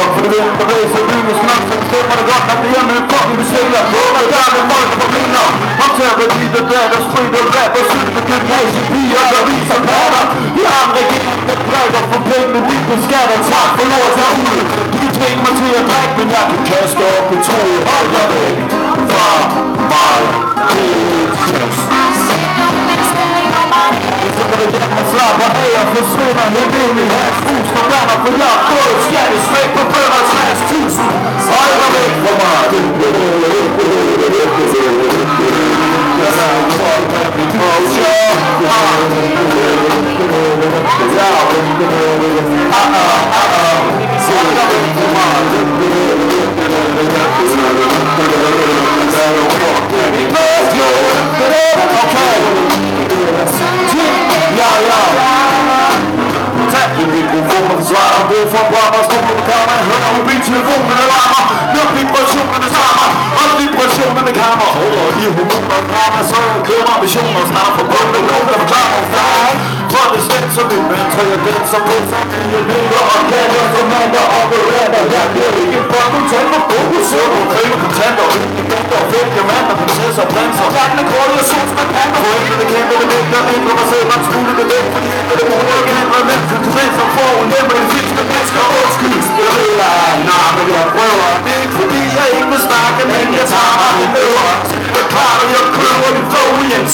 Folk for det der racer, vi må snakke, så stemmer det godt, når det er med fucking besætter Og der er med folk på minder Optager værdi, der der, der skrider rap og synes, det kan rejse piger, der viser patter Vi har en regering, der præger for penge, vi beskatter, tak for lort til ud Du kan tvinge mig til at drikke, men jeg kan kaste op på troet Hold dig væk fra mig, så det hjemme slapper af og forsvinder helt ind i hans hus For for jeg har fået et Oh on. You. who put my ah ah ah Hold dig væk fra mig Okay Ja, ja Tag din mikrofon og svarer for the stå på kammer Hør mobiltelefonen alarmer Når vibrationerne stammer Og vibrationerne kammer Holder i hormoner Drama, så kører ambitioner the for yeah, Nogen der forklarer mig For det slet som en mand Så jeg den som på familie Lyder og kalder Som mand der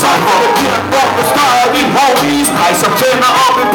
I'm gonna get up off the star, we homies Nice, I'm tearing up in